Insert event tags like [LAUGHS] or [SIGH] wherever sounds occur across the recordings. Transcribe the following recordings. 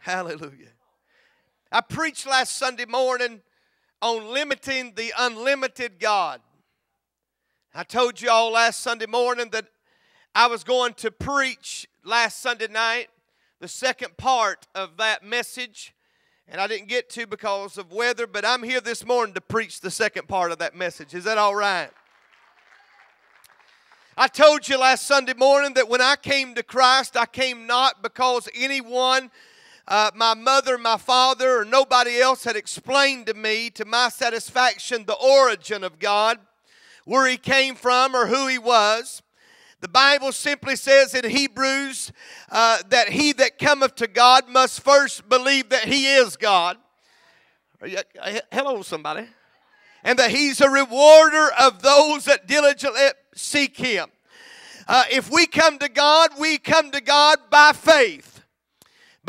[LAUGHS] Hallelujah. I preached last Sunday morning on limiting the unlimited God. I told you all last Sunday morning that I was going to preach last Sunday night the second part of that message, and I didn't get to because of weather, but I'm here this morning to preach the second part of that message. Is that all right? I told you last Sunday morning that when I came to Christ, I came not because anyone uh, my mother, my father, or nobody else had explained to me to my satisfaction the origin of God, where He came from, or who He was. The Bible simply says in Hebrews uh, that he that cometh to God must first believe that He is God. Uh, hello, somebody. And that He's a rewarder of those that diligently seek Him. Uh, if we come to God, we come to God by faith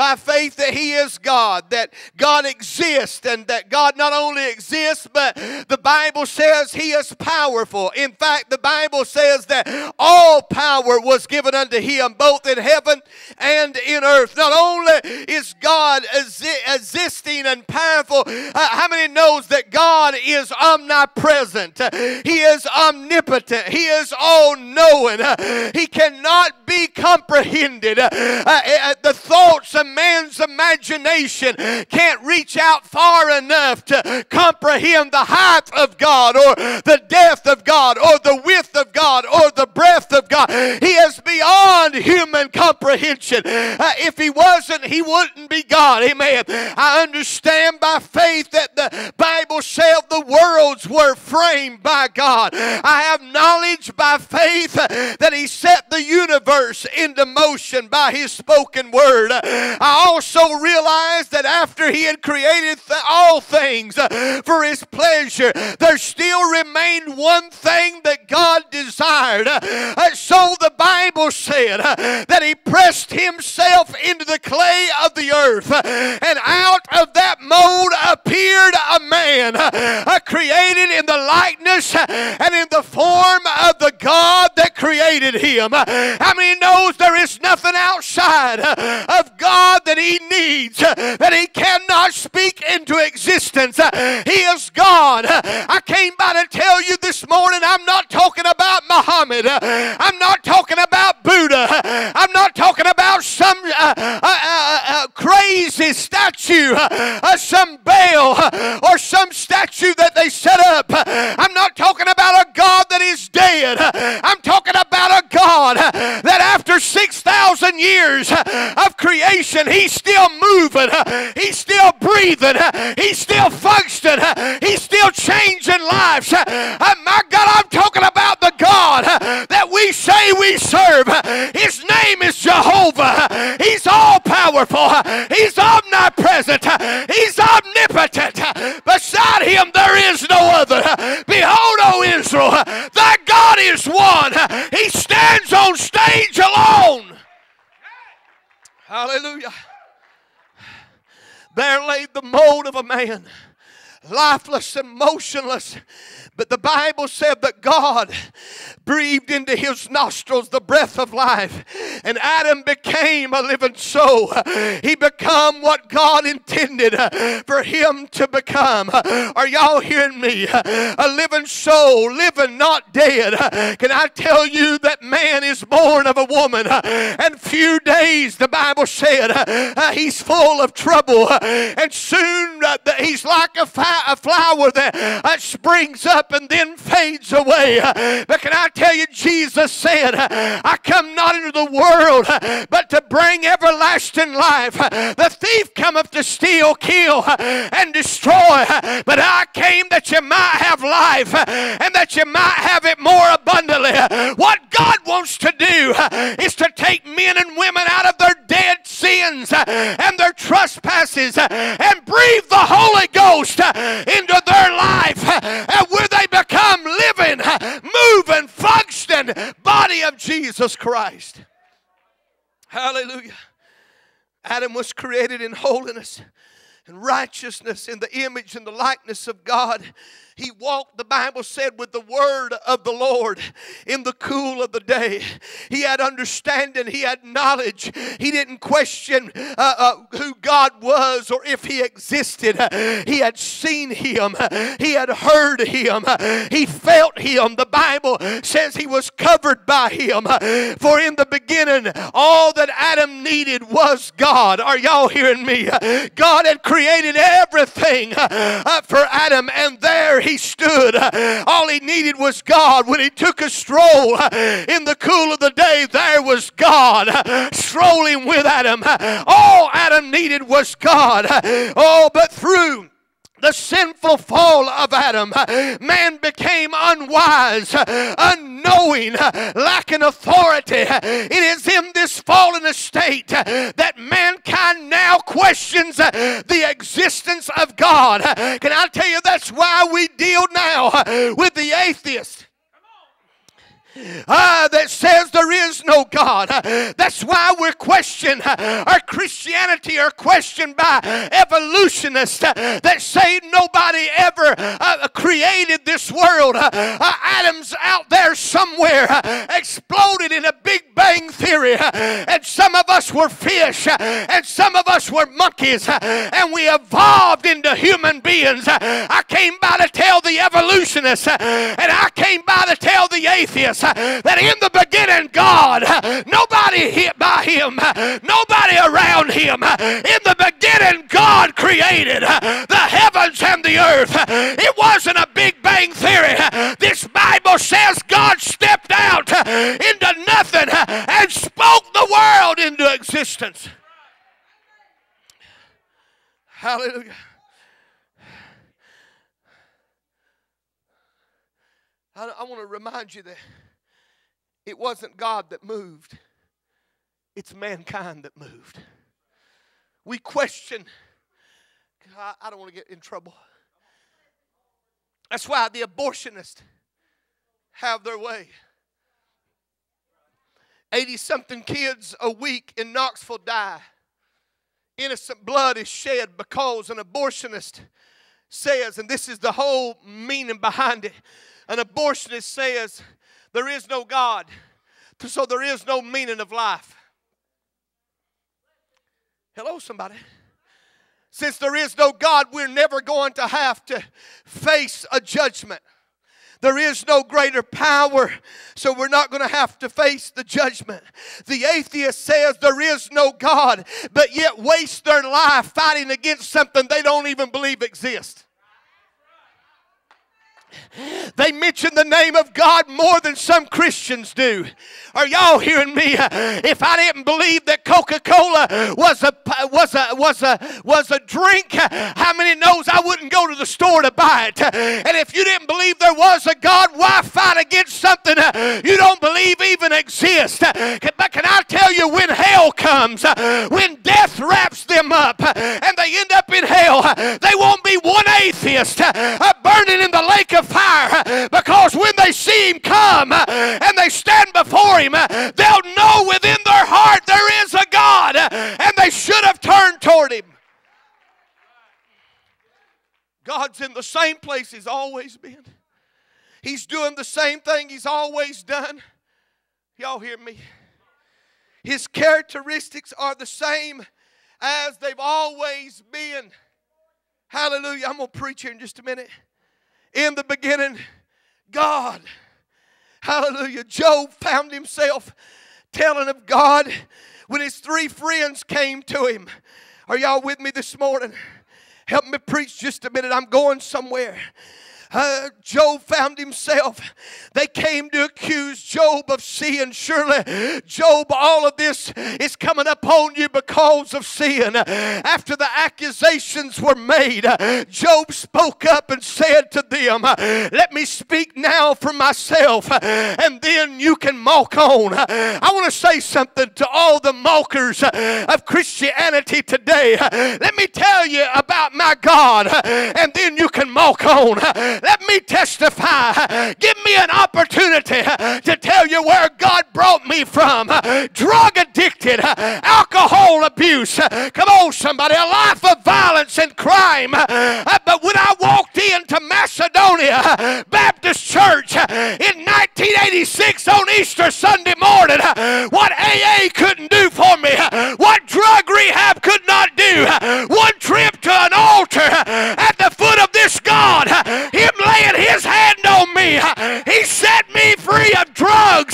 by faith that He is God, that God exists, and that God not only exists, but the Bible says He is powerful. In fact, the Bible says that all power was given unto Him, both in heaven and in earth. Not only is God existing and powerful, uh, how many knows that God is omnipresent? He is omnipotent. He is all knowing. He cannot be comprehended. Uh, uh, the thoughts a man's imagination can't reach out far enough to comprehend the height of God or the depth of God or the width of God or the breadth of God. He is beyond human comprehension. Uh, if he wasn't, he wouldn't be God. Amen. I understand by faith that the Bible said the worlds were framed by God. I have knowledge by faith that he set the universe into motion by his spoken word. I also realized that after he had created th- all things uh, for his pleasure, there still remained one thing that God desired. Uh, so the Bible said uh, that he pressed himself into the clay of the earth, uh, and out of that mold appeared a man uh, uh, created in the likeness uh, and in the form of the God that created him. Uh, how many knows there is nothing outside uh, of God that he needs, that he cannot speak into existence. He is God. I came by to tell you this morning I'm not talking about Muhammad. I'm not talking about. I'm not talking about some uh, uh, uh, uh crazy statue, uh, some Baal, or some statue that they set up. I'm not talking about a God that is dead. I'm talking about a God that after 6,000 years of creation, He's still moving, He's still breathing, He's still functioning, He's still changing lives. My God, I'm talking we say we serve. His name is Jehovah. He's all powerful, He's omnipresent, He's omnipotent. Beside Him, there is no other. Behold, O Israel, thy God is one. He stands on stage alone. Hallelujah. There laid the mold of a man, lifeless and motionless. But the Bible said that God breathed into his nostrils the breath of life, and Adam became a living soul. He became what God intended for him to become. Are y'all hearing me? A living soul, living, not dead. Can I tell you that man is born of a woman? And few days, the Bible said, uh, he's full of trouble, and soon uh, he's like a, a flower that uh, springs up and then fades away. But can I tell you, Jesus said, I come not into the world, but to bring everlasting life. The thief cometh to steal, kill, and destroy. But I came that you might have life and that you might have it more abundantly. What God wants to do is to take men and women out of their dead sins and their trespasses and breathe the Holy Ghost into their life. And with they become living, moving, functioning body of Jesus Christ. Hallelujah. Adam was created in holiness. and righteousness in the image and the likeness of God. He walked, the Bible said, with the word of the Lord in the cool of the day. He had understanding, he had knowledge. He didn't question uh, uh, who God was or if he existed. He had seen him, he had heard him, he felt him. The Bible says he was covered by him. For in the beginning, all that Adam needed was God. Are y'all hearing me? God had created everything uh, for Adam, and there he stood. All he needed was God. When he took a stroll in the cool of the day, there was God strolling with Adam. All Adam needed was God. Oh, but through the sinful fall of Adam, man became unwise, unknowing, lacking authority. It is in this fallen estate that mankind now questions the existence of God. Can I tell you that's why we deal now with the atheist? Uh, that says there is no God. Uh, that's why we're questioned. Uh, our Christianity are questioned by evolutionists that say nobody ever created this world. Atoms out there somewhere exploded in a Big Bang Theory, and some of us were fish, and some of us were monkeys, and we evolved into human beings. I came by to tell the evolutionists, and I came by to tell the atheists Uh, that in the beginning, God, uh, nobody hit by him, uh, nobody around him. In the beginning, God created the heavens and the earth. It wasn't a Big Bang Theory. This Bible says God stepped out into nothing and spoke the world into existence. Hallelujah. I, I want to remind you that it wasn't God that moved, it's mankind that moved. We question. I don't want to get in trouble. That's why the abortionists have their way. 80 something kids a week in Knoxville die. Innocent blood is shed because an abortionist says, and this is the whole meaning behind it an abortionist says, there is no God, so there is no meaning of life. Hello, somebody. Since there is no God, we're never going to have to face a judgment. There is no greater power, so we're not going to have to face the judgment. The atheist says there is no God, but yet waste their life fighting against something they don't even believe exists. They mention the name of God more than some Christians do. Are y'all hearing me? If I didn't believe that Coca-Cola was a was a was a was a drink, how many knows I wouldn't go to the store to buy it? And if you didn't believe there was a God, why fight against something uh, you don't believe even exists? But can I tell you when hell comes, when death wraps them up and they end up in hell, they won't be one atheist uh, burning in the lake of fire because when they see him come and they stand before him, they'll know within their heart there is a God and they should have turned toward him. God's in the same place he's always been. He's doing the same thing he's always done. Y'all hear me? His characteristics are the same as they've always been. Hallelujah. I'm going to preach here in just a minute. In the beginning, God. Hallelujah. Job found himself telling of God when his three friends came to him. Are y'all with me this morning? Help me preach just a minute. I'm going somewhere uh, Job found himself. They came to accuse Job of sin. Surely, Job, all of this is coming upon you because of sin. After the accusations were made, Job spoke up and said to them, Let me speak now for myself, and then you can mock on. I want to say something to all the mockers of Christianity today. Let me tell you about my God, and then you can mock on. Let me testify. Give me an opportunity to tell you where God brought me from. Drug addicted, alcohol abuse. Come on, somebody. A life of violence and crime. But when I walked into Macedonia Baptist Church in 1986 on Easter Sunday morning, what AA couldn't do for me, what drug rehab could not do, one trip to an altar at foot of this God, Him laying His hand on me, He set me free of drugs,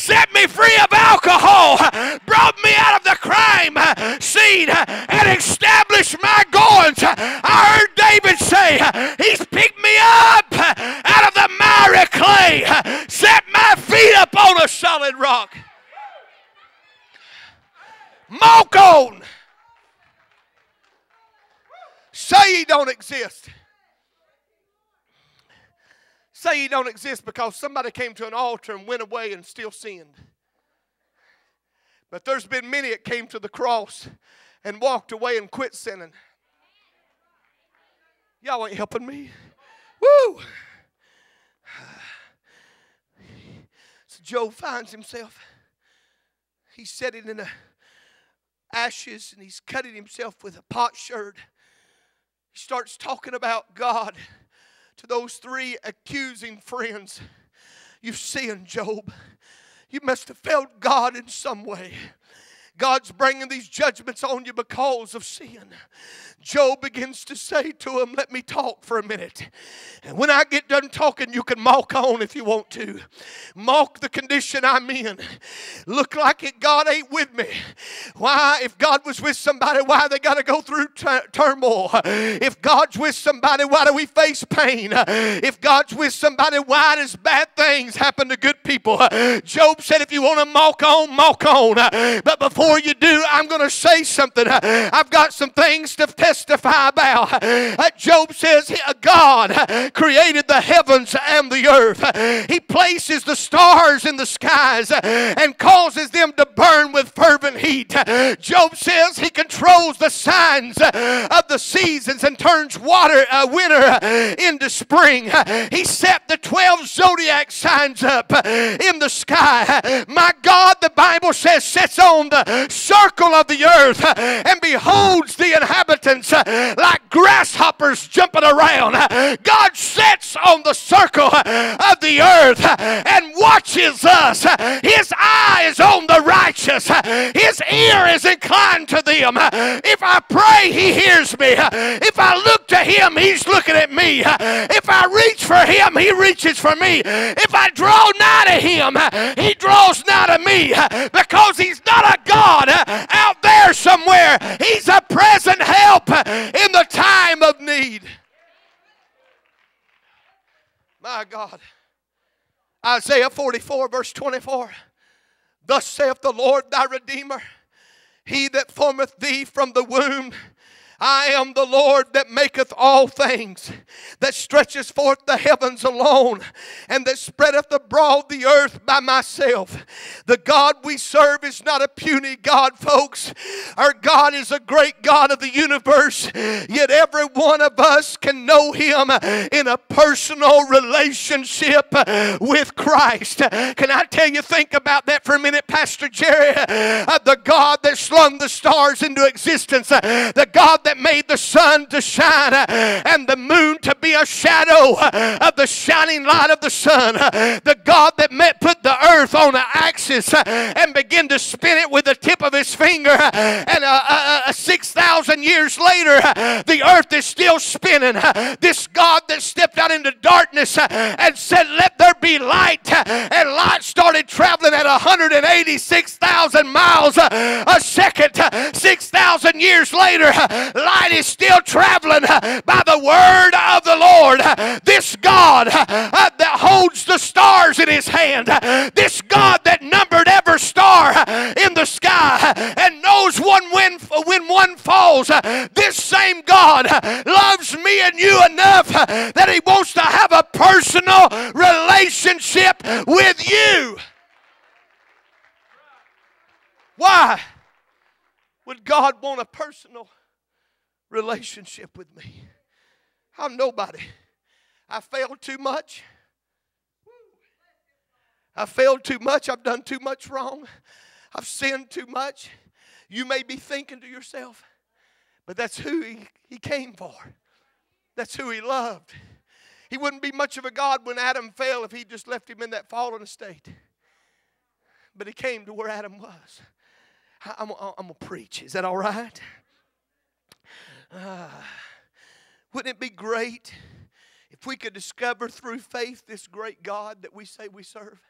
set me free of alcohol, brought me out of the crime scene, and established my goings. I heard David say, He's picked me up out of the miry clay, set my feet up on a solid rock. Walk on. Say he don't exist. Say he don't exist because somebody came to an altar and went away and still sinned. But there's been many that came to the cross and walked away and quit sinning. Y'all ain't helping me. Woo! [SIGHS] So Job finds himself. He's sitting in the ashes and he's cutting himself with a pot potsherd. Starts talking about God to those three accusing friends. You've sinned, Job. You must have failed God in some way. God's bringing these judgments on you because of sin. Job begins to say to him, Let me talk for a minute. And when I get done talking, you can mock on if you want to. Mock the condition I'm in. Look like it, God ain't with me. Why? If God was with somebody, why they got to go through t- turmoil? If God's with somebody, why do we face pain? If God's with somebody, why does bad things happen to good people? Job said, If you want to mock on, mock on. But before you do, I'm going to say something. I've got some things to testify about. Job says God created the heavens and the earth. He places the stars in the skies and causes them to burn with fervent heat. Job says he controls the signs of the seasons and turns water uh, winter into spring. He set the 12 zodiac signs up in the sky. My God, the Bible says, sits on the circle of the earth and beholds the inhabitants like grasshoppers jumping around. God sits on the circle of the earth and watches us. His eye is on the righteous, His ear is inclined to them. If I pray, He hears me. If I look to Him, He's looking at me. If I reach for Him, He reaches for me. If I draw nigh to Him, He draws nigh to me because He's not a God out there somewhere. He's a present help in the time of need. My God. Isaiah 44, verse 24. Thus saith the Lord thy Redeemer, He that formeth thee from the womb I am the Lord that maketh all things, that stretches forth the heavens alone, and that spreadeth abroad the earth by myself. The God we serve is not a puny God, folks. Our God is a great God of the universe, yet every one of us can know Him in a personal relationship with Christ. Can I tell you, think about that for a minute, Pastor Jerry? Uh, the God that slung the stars into existence, uh, the God that made the sun to shine uh, and the moon to be a shadow uh, of the shining light of the sun. Uh, the God that put the earth on an axis and began to spin it with the tip of his finger. And uh, uh, uh 6,000 years later, the earth is still spinning. This God that stepped out into darkness and said, Let there be light. And light started traveling at 186,000 miles a second. 6,000 years later, light is still traveling uh, by the word of the Lord. Uh, this God uh, uh, that holds the stars in his hand, this God that numbered every star in the sky and knows one when, when one falls, this same God loves me and you enough that he wants to have a personal relationship with you. Why would God want a personal relationship with me. I'm nobody. I failed too much. I failed too much. I've done too much wrong. I've sinned too much. You may be thinking to yourself, but that's who he, he came for. That's who he loved. He wouldn't be much of a God when Adam fell if he just left him in that fallen state. But he came to where Adam was. I'm, I'm going to preach. Is that all right? Uh, wouldn't it be great if we could discover through faith this great God that we say we serve?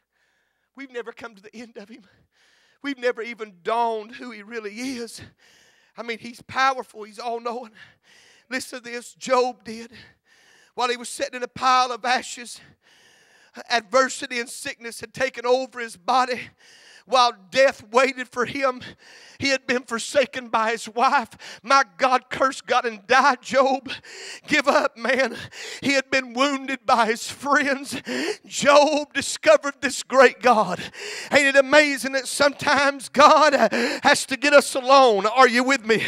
We've never come to the end of him. We've never even dawned who he really is. I mean, he's powerful, he's all knowing. Listen to this Job did. While he was sitting in a pile of ashes, adversity and sickness had taken over his body while death waited for him. He had been forsaken by his wife. My God, cursed God and died, Job. Give up, man. He had been wounded by his friends. Job discovered this great God. Ain't it amazing that sometimes God uh, has to get us alone? Are you with me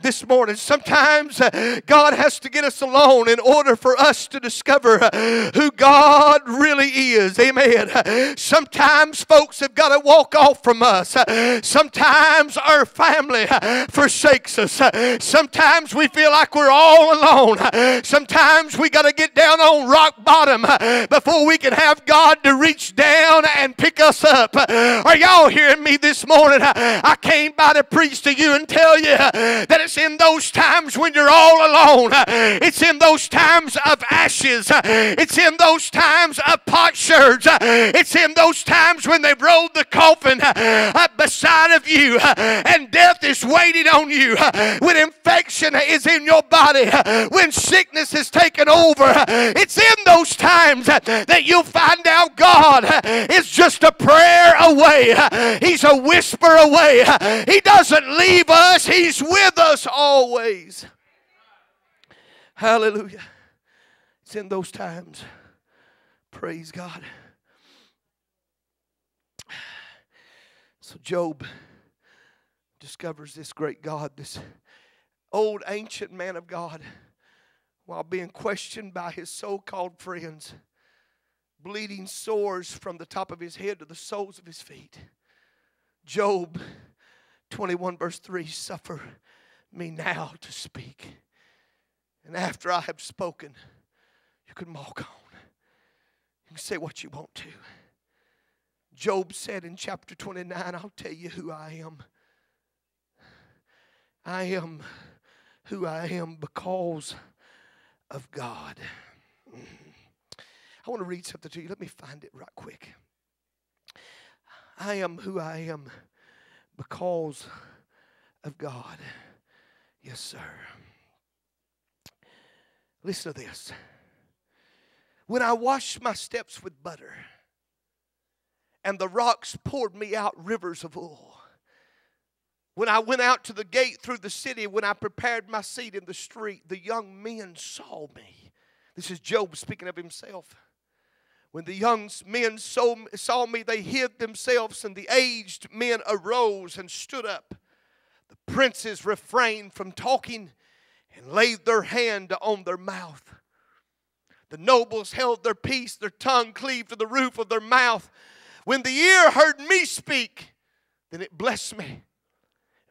this morning? Sometimes uh, God has to get us alone in order for us to discover uh, who God really is. Amen. Sometimes folks have got to walk from us. Sometimes our family forsakes us. Sometimes we feel like we're all alone. Sometimes we got to get down on rock bottom before we can have God to reach down and pick us up. Are y'all hearing me this morning? I came by to preach to you and tell you that it's in those times when you're all alone. It's in those times of ashes. It's in those times of potsherds. It's in those times when they've rolled the coffin Uh, uh, beside of you uh, and death is waiting on you, when infection is in your body, when sickness has taken over, it's in those times that you'll find out God is just a prayer away. He's a whisper away. He doesn't leave us, He's with us always. Hallelujah. It's in those times. Praise God. So Job discovers this great God, this old ancient man of God, while being questioned by his so called friends, bleeding sores from the top of his head to the soles of his feet. Job 21, verse 3 Suffer me now to speak. And after I have spoken, you can walk on. You can say what you want to. Job said in chapter 29, I'll tell you who I am. I am who I am because of God. I want to read something to you. Let me find it right quick. I am who I am because of God. Yes, sir. Listen to this. When I wash my steps with butter, and the rocks poured me out rivers of oil. When I went out to the gate through the city, when I prepared my seat in the street, the young men saw me. This is Job speaking of himself. When the young men saw, saw me, they hid themselves, and the aged men arose and stood up. The princes refrained from talking and laid their hand on their mouth. The nobles held their peace, their tongue cleaved to the roof of their mouth. When the ear heard me speak, then it blessed me.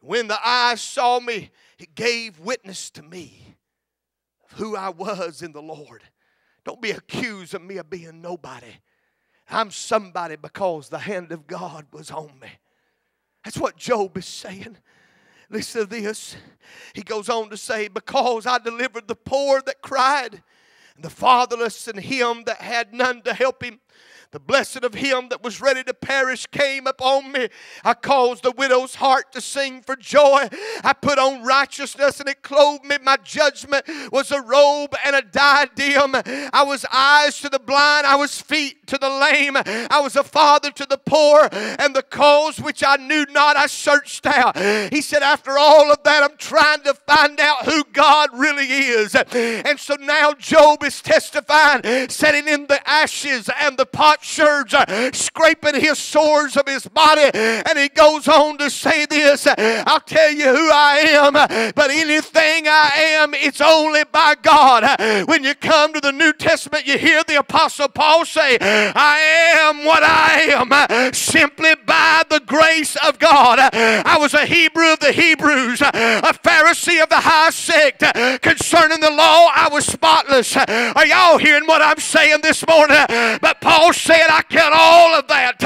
When the eye saw me, it gave witness to me of who I was in the Lord. Don't be accused of me of being nobody. I'm somebody because the hand of God was on me. That's what Job is saying. Listen to this. He goes on to say, Because I delivered the poor that cried, and the fatherless, and him that had none to help him. The blessing of him that was ready to perish came upon me. I caused the widow's heart to sing for joy. I put on righteousness and it clothed me. My judgment was a robe and a diadem. I was eyes to the blind, I was feet to the lame. I was a father to the poor, and the cause which I knew not I searched out. He said, After all of that, I'm trying to find out who God really is. And so now Job is testifying, sitting in the ashes and the potsherds, uh, scraping his sores of his body. And he goes on to say this uh, I'll tell you who I am, uh, but anything I am, it's only by God. When you come to the New Testament, you hear the Apostle Paul say, I am what I am simply by the grace of God. I was a Hebrew of the Hebrews, a Pharisee of the high sect. Concerning the law, I was spotless. Are y'all hearing what I'm saying this morning? But Paul said, I count all of that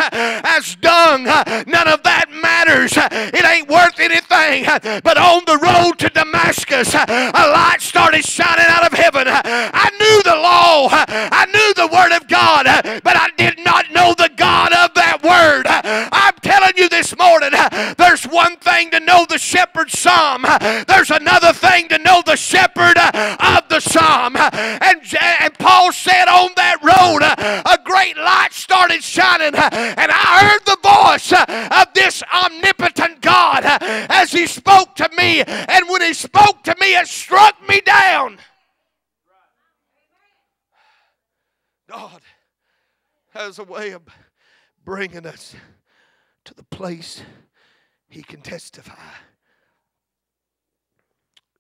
as dung. None of that matters. It ain't worth anything. But on the road to Damascus, a light started shining out of heaven. I knew the law, I knew the Word of God, but I did not know the God of that Word. I'm telling you this morning, there's one thing to know the shepherd's psalm, there's another thing to know the shepherd of the psalm. And, and Paul said on that road, light started shining, uh, and I heard the voice uh, of this omnipotent God uh, as he spoke to me. And when he spoke to me, it struck me down. God has a way of bringing us to the place he can testify.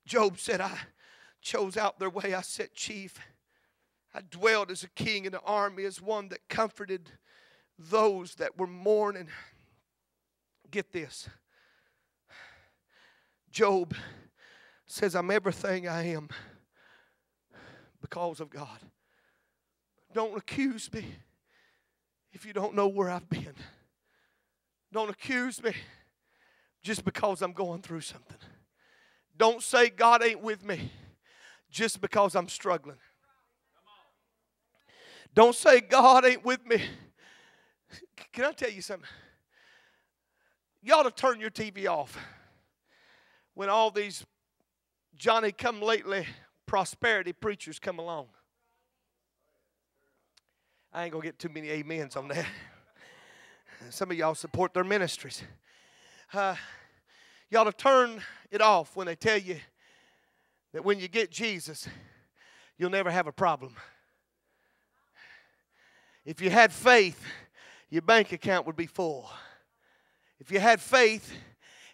Job said, I chose out their way, I set chief. I dwelled as a king in the army, as one that comforted those that were mourning. Get this. Job says, I'm everything I am because of God. Don't accuse me if you don't know where I've been. Don't accuse me just because I'm going through something. Don't say God ain't with me just because I'm struggling. Don't say God ain't with me. Can I tell you something? You ought to turn your TV off when all these Johnny come lately prosperity preachers come along. I ain't going to get too many amens on that. Some of y'all support their ministries. Uh, y'all to turn it off when they tell you that when you get Jesus, you'll never have a problem. If you had faith, your bank account would be full. If you had faith,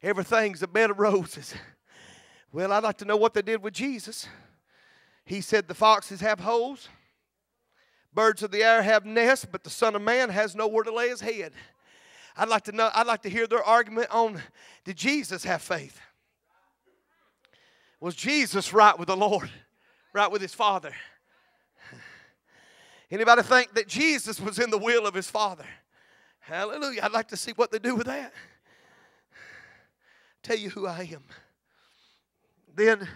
everything's a bed of roses. Well, I'd like to know what they did with Jesus. He said the foxes have holes, Birds of the air have nests, but the Son of Man has nowhere to lay his head. I'd like to know, I'd like to hear their argument on did Jesus have faith? Was Jesus right with the Lord? Right with his Father? Anybody think that Jesus was in the will of his Father? Hallelujah. I'd like to see what they do with that. Tell you who I am. Then,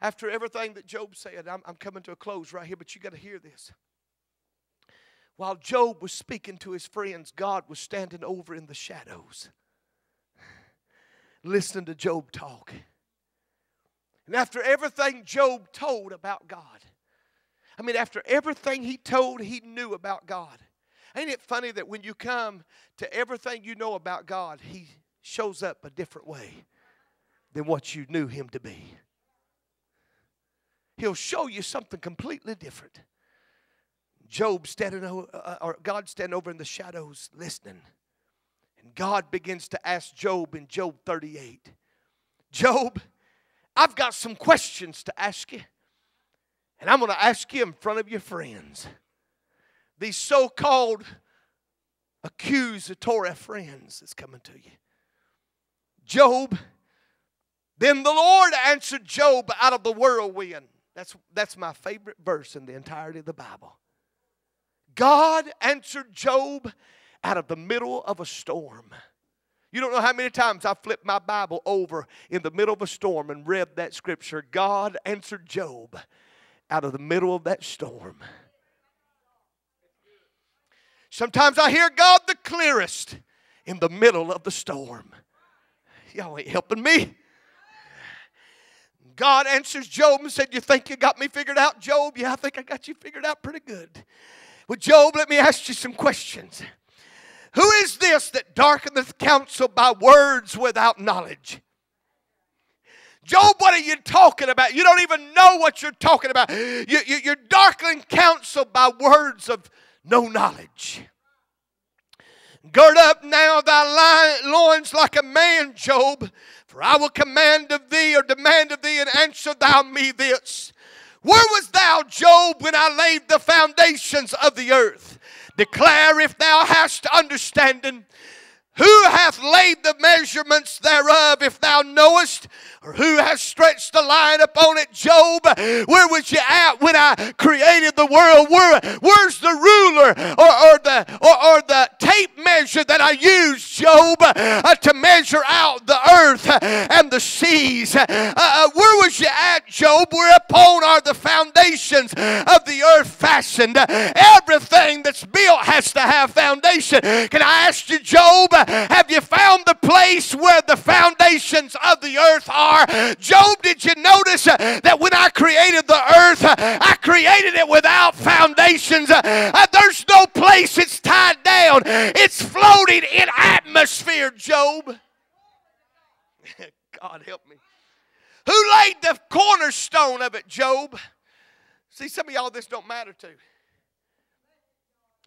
after everything that Job said, I'm, I'm coming to a close right here, but you got to hear this. While Job was speaking to his friends, God was standing over in the shadows, listening to Job talk. And after everything Job told about God, I mean, after everything he told, he knew about God. Ain't it funny that when you come to everything you know about God, he shows up a different way than what you knew him to be? He'll show you something completely different. Job standing, uh, uh, or God standing over in the shadows listening. And God begins to ask Job in Job 38 Job, I've got some questions to ask you. And I'm going to ask you in front of your friends. These so called accusatory friends that's coming to you. Job, then the Lord answered Job out of the whirlwind. That's, that's my favorite verse in the entirety of the Bible. God answered Job out of the middle of a storm. You don't know how many times I flipped my Bible over in the middle of a storm and read that scripture. God answered Job out of the middle of that storm. Sometimes I hear God the clearest in the middle of the storm. Y'all ain't helping me. God answers Job and said, You think you got me figured out, Job? Yeah, I think I got you figured out pretty good. Well, Job, let me ask you some questions. Who is this that darkeneth counsel by words without knowledge? Job, what are you talking about? You don't even know what you're talking about. You, you, you're darkling counsel by words of no knowledge. Gird up now thy loins like a man, Job, for I will command of thee or demand of thee, and answer thou me this. Where was thou, Job, when I laid the foundations of the earth? Declare if thou hast understanding. Who hath laid the measurements thereof, if thou knowest? Or who has stretched the line upon it? Job, where was you at when I created the world? Where, where's the ruler or, or the or, or, the tape measure that I used, Job, uh, to measure out the earth and the seas? Uh, uh, where was you at, Job? Whereupon are the foundations of the earth fastened? Everything that's built has to have foundation. Can I ask you, Job, have you found the place where the foundations of the earth are? Job, did you notice uh, that when I created the earth, uh, I created it without foundations? Uh, there's no place it's tied down, it's floating in atmosphere, Job. [LAUGHS] God help me. Who laid the cornerstone of it, Job? See, some of y'all this don't matter to.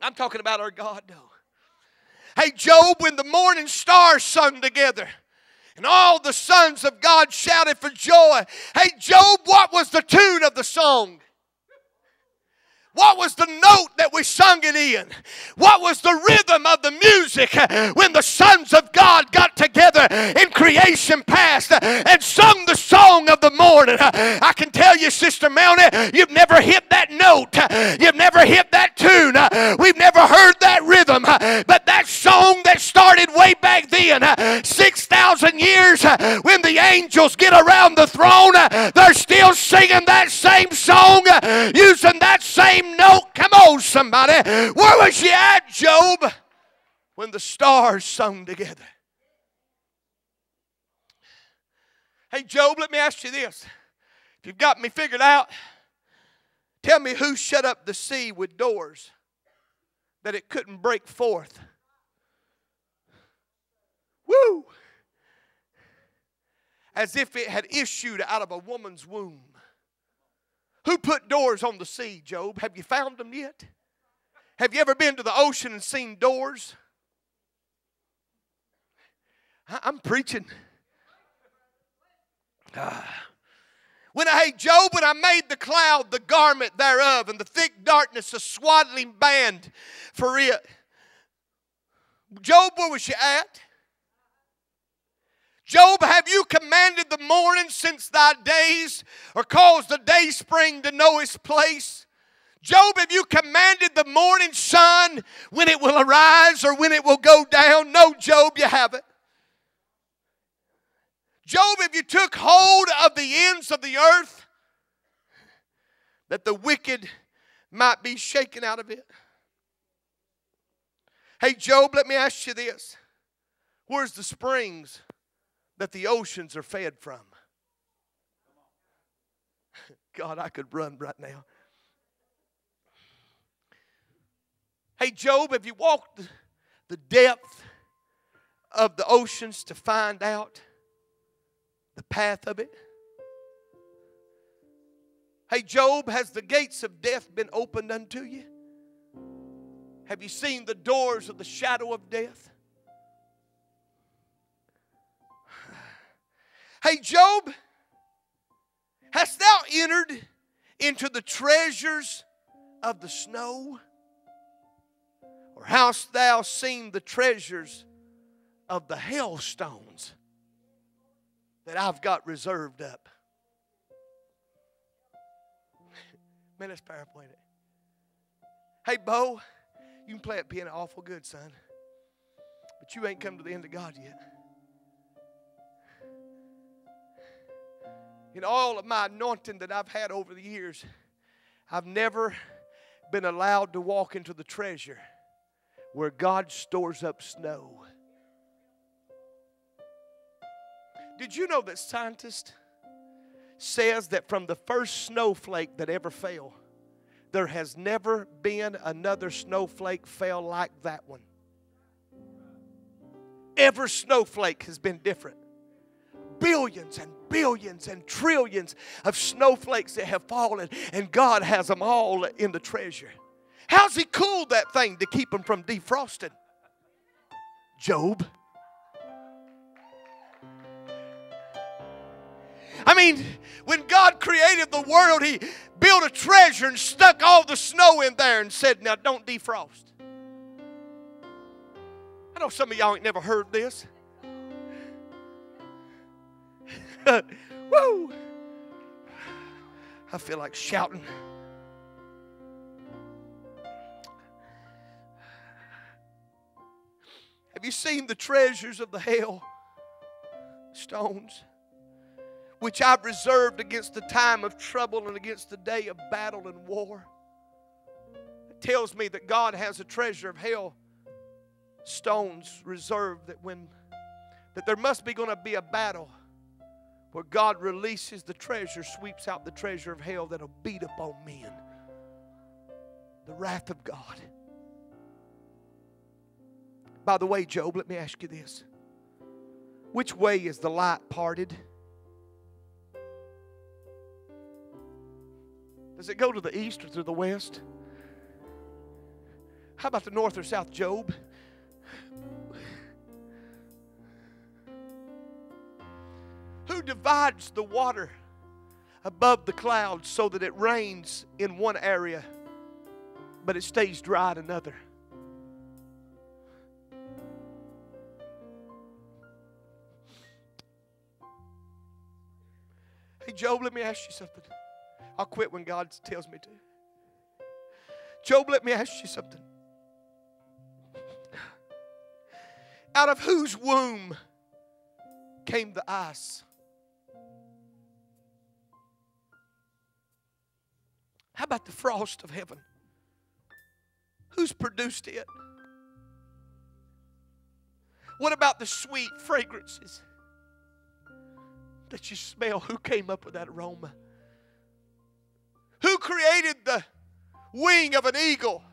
I'm talking about our God, though. Hey, Job, when the morning stars sung together, and all the sons of God shouted for joy. Hey, Job, what was the tune of the song? What was the note that we sung it in? What was the rhythm of the music when the sons of God got together in creation past and sung the song of the morning? I can tell you, Sister Mountie, you've never hit that note. You've never hit that tune. We've never heard that But that song that started way back then, 6,000 years, when the angels get around the throne, they're still singing that same song, using that same same note. Come on, somebody. Where was you at, Job, when the stars sung together? Hey, Job, let me ask you this. If you've got me figured out, tell me who shut up the sea with doors that it couldn't break forth. Woo! As if it had issued out of a woman's womb. Who put doors on the sea, Job? Have you found them yet? Have you ever been to the ocean and seen doors? I'm preaching. Ah. When I, hey, Job, when I made the cloud the garment thereof, and the thick darkness a swaddling band for it. Job, where was you at? Job, have you commanded the morning since thy days, or caused the day spring to know its place? Job, have you commanded the morning sun when it will arise or when it will go down? No, Job, you haven't. Job, if you took hold of the ends of the earth that the wicked might be shaken out of it? Hey, Job, let me ask you this. Where's the springs that the oceans are fed from. [LAUGHS] God, I could run right now. Hey, Job, have you walked the depth of the oceans to find out the path of it? Hey, Job, has the gates of death been opened unto you? Have you seen the doors of the shadow of death? [SIGHS] Hey, Job, hast thou entered into the treasures of the snow? Or hast thou seen the treasures of the hailstones that I've got reserved up? [LAUGHS] Man, let's power it. Hey, Bo, you can play that piano awful good, son. But you ain't come to the end of God yet. in all of my anointing that I've had over the years, I've never been allowed to walk into the treasure where God stores up snow. Did you know that scientists says that from the first snowflake that ever fell, there has never been another snowflake fell like that one. Every snowflake has been different billions and billions and trillions of snowflakes that have fallen, and God has them all in the treasure. How's He cooled that thing to keep them from defrosting? Job. I mean, when God created the world, He built a treasure and stuck all the snow in there and said, Now don't defrost. I know some of y'all ain't never heard this. [LAUGHS] Woo! I feel like shouting. Have you seen the treasures of the hell stones? Which I've reserved against the time of trouble and against the day of battle and war. It tells me that God has a treasure of hell stones reserved that when that there must be going to be a battle where God releases the treasure, sweeps out the treasure of hell that'll beat upon men. The wrath of God. By the way, Job, let me ask you this. Which way is the light parted? Does it go to the east or to the west? How about the north or south, Job? Who divides the water above the clouds so that it rains in one area, but it stays dry in another? Hey, Job, let me ask you something. I'll quit when God tells me to. Job, let me ask you something. Out of whose womb came the ice? How about the frost of heaven? Who's produced it? What about the sweet fragrances that you smell? Who came up with that aroma? Who created the wing of an eagle?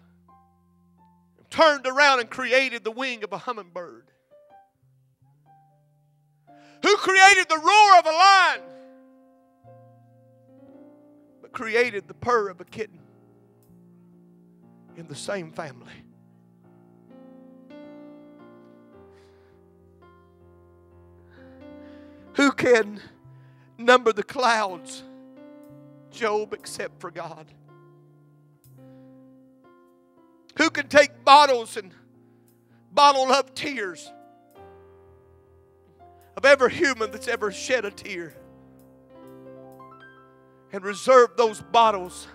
Turned around and created the wing of a hummingbird? Who created the roar of a lion? But created the purr of a kitten in the same family. Who can number the clouds, Job, except for God? Who can take bottles and bottle up tears of every human that's ever shed a tear and reserve those bottles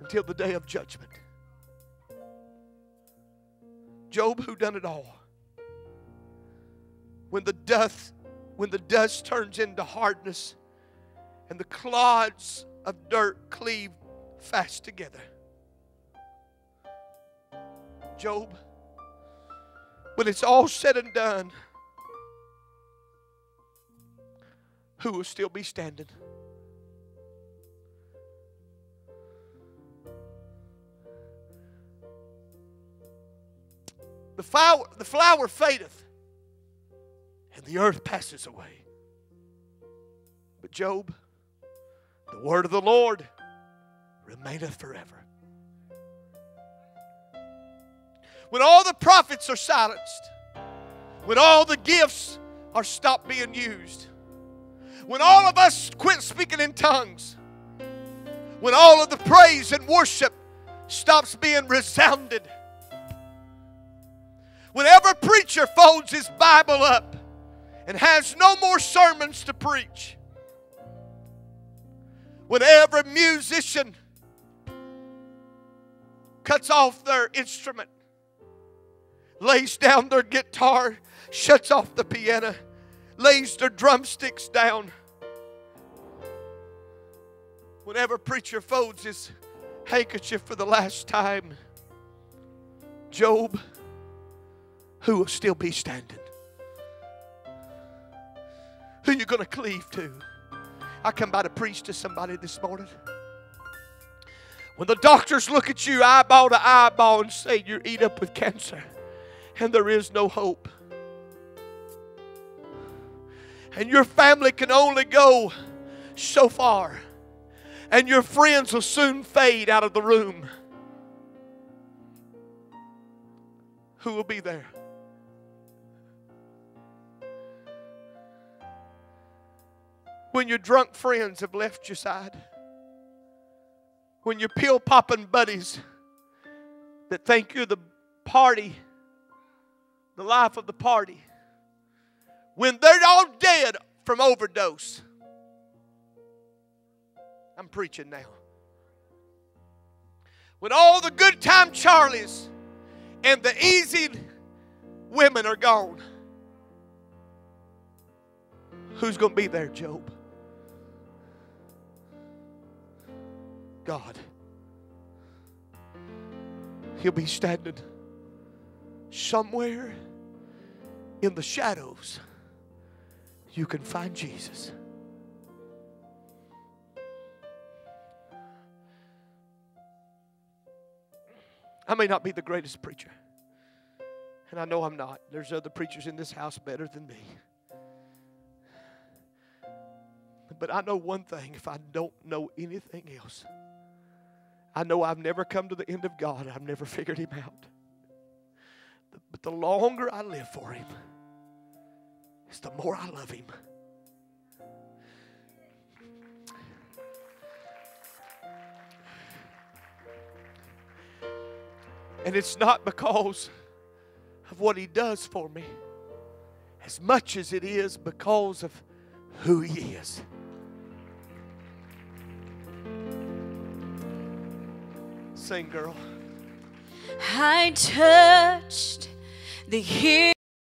until the day of judgment? Job, who done it all? When the dust when the dust turns into hardness and the clods of dirt cleave fast together. Job, when it's all said and done, who will still be standing? The flower, the flower fadeth, and the earth passes away. But Job, the word of the Lord remaineth forever. When all the prophets are silenced, when all the gifts are stopped being used, when all of us quit speaking in tongues, when all of the praise and worship stops being resounded, whenever a preacher folds his Bible up and has no more sermons to preach. When every musician cuts off their instrument, lays down their guitar, shuts off the piano, lays their drumsticks down. Whenever preacher folds his handkerchief for the last time, Job, who will still be standing? Who you going to cleave to? I come by to preach to somebody this morning. When the doctors look at you eyeball to eyeball and say you're eat up with cancer and there is no hope. And your family can only go so far. And your friends will soon fade out of the room. Who will be there? When your drunk friends have left your side. When your pill popping buddies that think you're the party, the life of the party, when they're all dead from overdose. I'm preaching now. When all the good time Charlies and the easy women are gone, who's going to be there, Job? God. He'll be standing somewhere in the shadows. You can find Jesus. I may not be the greatest preacher. And I know I'm not. There's other preachers in this house better than me. But I know one thing if I don't know anything else, I know I've never come to the end of God. I've never [LAUGHS] figured Him out. But the longer I live for Him, is the more I love Him. And it's not because of what He does for me, as much as it is because of who He is. Sing, girl. I touched the